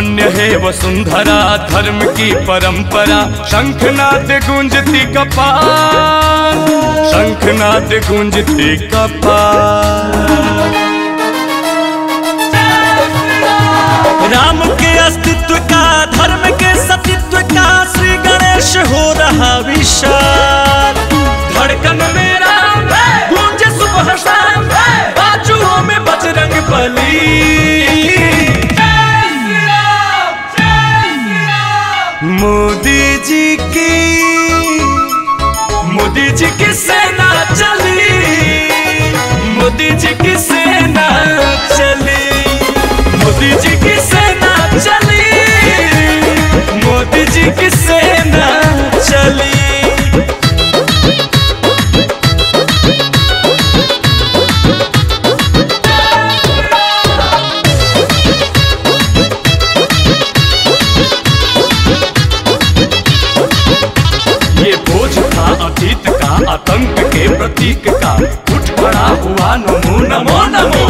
धन्य है वसुंधरा धर्म की परंपरा। शंखनाद गूंजती कपाल शंखनाद गूंजती कपाल राम महक से न चली? अतीत का, आतंक के प्रतीक का। उठ खड़ा हुआ नमो नमो नमो।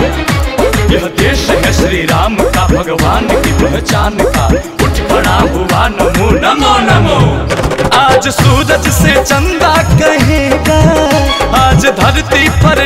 यह देश है श्री राम का, भगवान की पहचान का। बड़ा हुआ नमो नमो नमो। आज सूरज से चंदा कहेगा आज धरती पर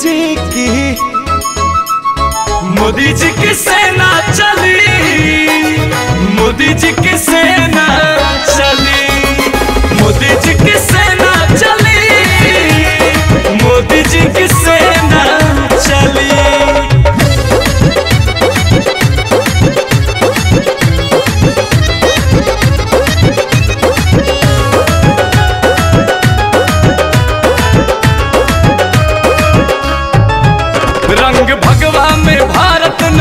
जी की। मोदी जी की सेना रंग भगवा में भारत न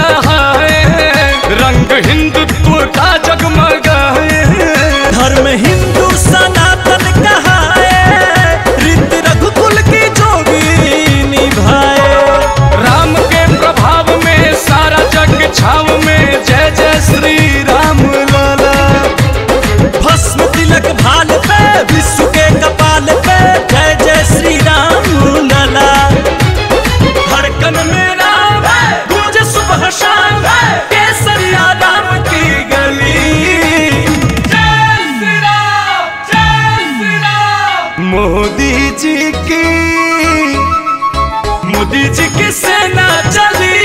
मोदी जी की मोदी जी की सेना चली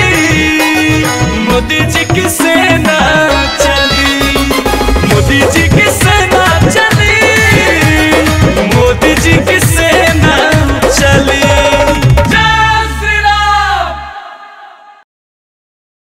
मोदी जी